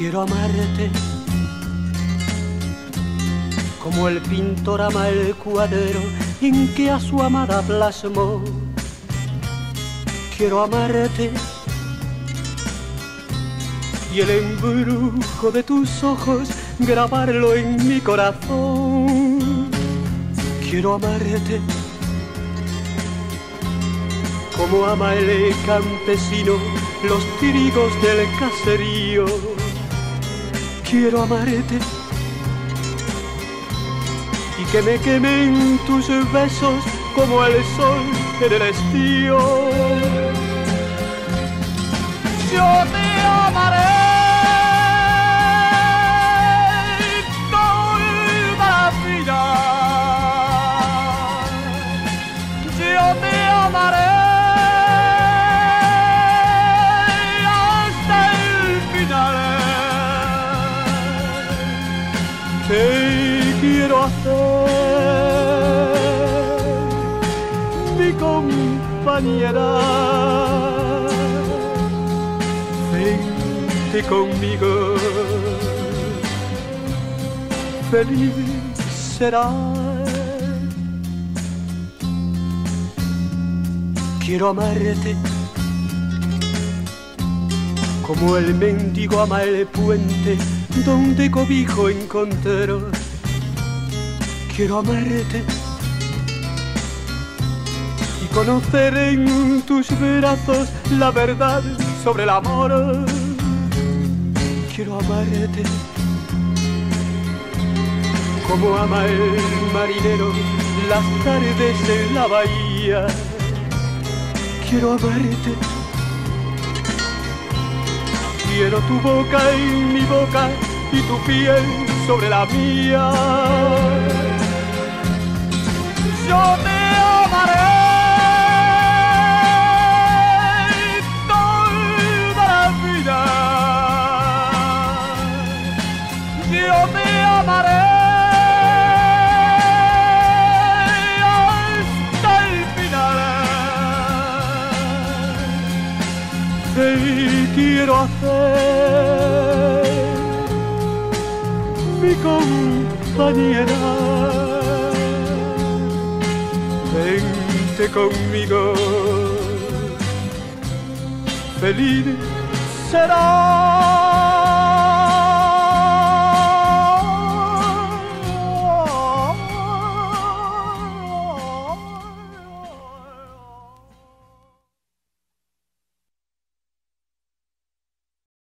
Quiero amarte como el pintor ama el cuadro en que a su amada plasmó. Quiero amarte y el embrujo de tus ojos grabarlo en mi corazón. Quiero amarte como ama el campesino los trigos del caserío. Quiero amarte y que me quemen tus besos como el sol en el estío. Yo te amaré. toda. Yo te amaré Te quiero hacer mi compañera. Vente conmigo, feliz serás. Quiero amarte como el mendigo ama el puente donde cobijo encontró. Quiero amarte y conocer en tus brazos la verdad sobre el amor. Quiero amarte como ama el marinero las tardes en la bahía. Quiero amarte. Quiero tu boca en mi boca y tu piel sobre la mía. Yo te amaré toda la vida. Yo te amaré Te quiero hacer mi compañera. Vente conmigo, feliz serás.